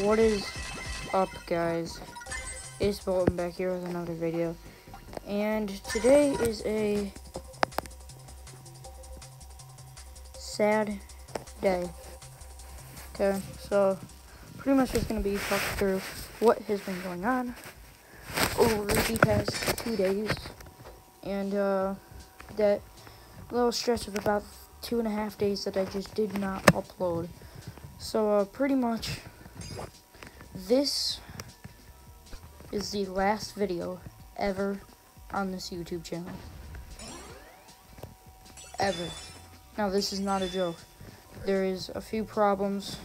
What is up, guys? It's Bolton back here with another video. And today is a sad day. Okay, so pretty much just to be talking through what has been going on over the past two days. And uh, that little stretch of about two and a half days that I just did not upload. So, uh, pretty much, this is the last video ever on this YouTube channel. Ever. Now, this is not a joke. There is a few problems,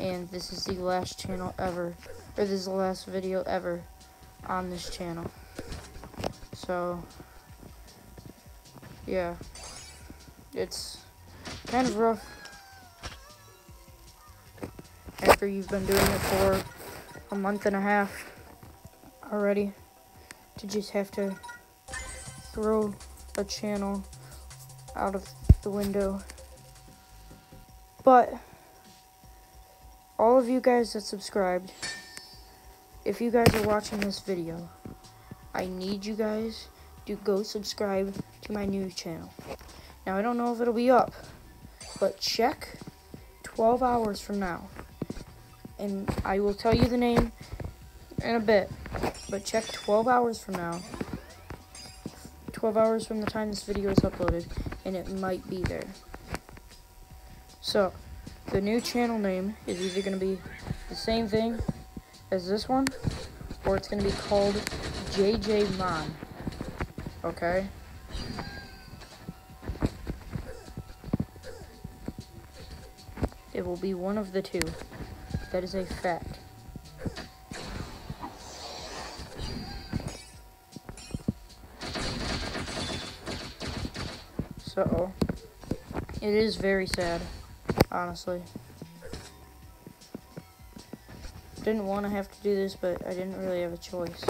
and this is the last channel ever, or this is the last video ever on this channel. So, yeah. It's kind of rough after you've been doing it for a month and a half already to just have to throw a channel out of the window. But all of you guys that subscribed, if you guys are watching this video, I need you guys to go subscribe to my new channel. Now, I don't know if it'll be up, but check 12 hours from now and I will tell you the name in a bit. But check 12 hours from now. 12 hours from the time this video is uploaded, and it might be there. So, the new channel name is either going to be the same thing as this one, or it's going to be called JJ Mon. Okay? It will be one of the two. That is a fact. So, it is very sad, honestly. Didn't want to have to do this, but I didn't really have a choice.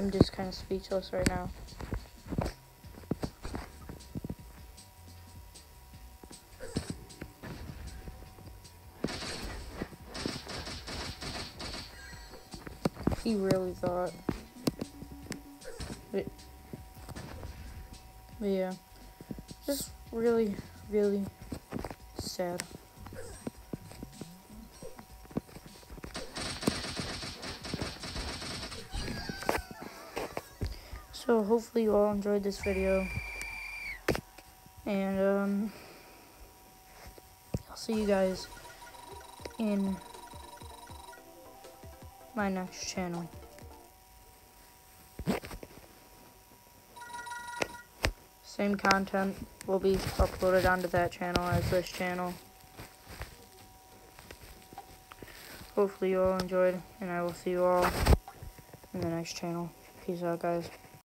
I'm just kind of speechless right now. He really thought. But, but yeah, just really, really sad. So hopefully you all enjoyed this video. And um I'll see you guys in my next channel. Same content will be uploaded onto that channel as this channel. Hopefully you all enjoyed, and I will see you all in the next channel. Peace out, guys.